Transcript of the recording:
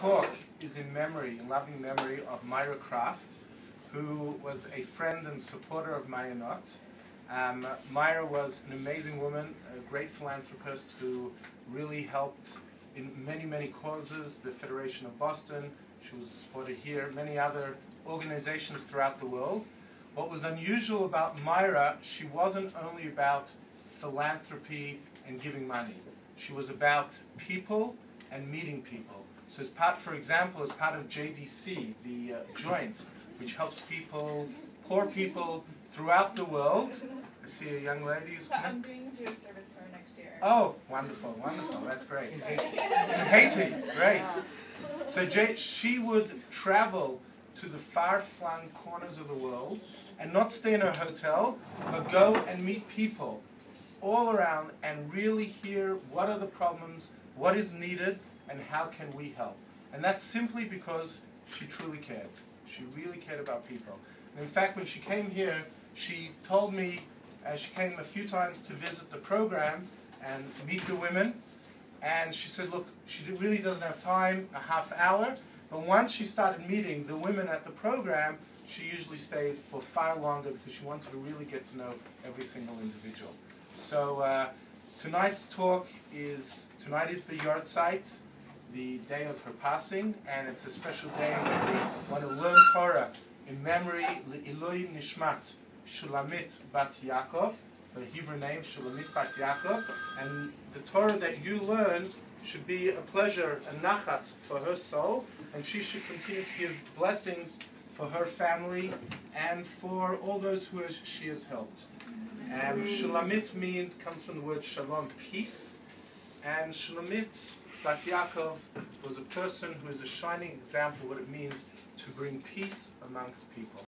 talk is in memory, in loving memory of Myra Kraft, who was a friend and supporter of Mayanot. Um, Myra was an amazing woman, a great philanthropist who really helped in many, many causes, the Federation of Boston, she was a supporter here, many other organizations throughout the world. What was unusual about Myra, she wasn't only about philanthropy and giving money. She was about people and meeting people. So as part, for example, as part of JDC, the uh, joint, which helps people, poor people throughout the world. I see a young lady who's coming. I'm doing the Jewish service for next year. Oh, wonderful, wonderful. That's great. In Haiti, great. So Jay, she would travel to the far-flung corners of the world and not stay in her hotel, but go and meet people all around and really hear what are the problems, what is needed, and how can we help. And that's simply because she truly cared. She really cared about people. And in fact, when she came here, she told me, as she came a few times to visit the program and meet the women, and she said, look, she really doesn't have time, a half hour, but once she started meeting the women at the program, she usually stayed for far longer because she wanted to really get to know every single individual. So uh, tonight's talk is, tonight is the Yahrzeit, the day of her passing, and it's a special day when we want to learn Torah in memory, L'ilui Nishmat Shulamit Bat Yaakov, the Hebrew name Shulamit Bat Yaakov, and the Torah that you learn should be a pleasure, a nachas for her soul, and she should continue to give blessings for her family and for all those who she has helped. And Shulamit means, comes from the word shalom, peace, and Shulamit Bat Yaakov was a person who is a shining example of what it means to bring peace amongst people.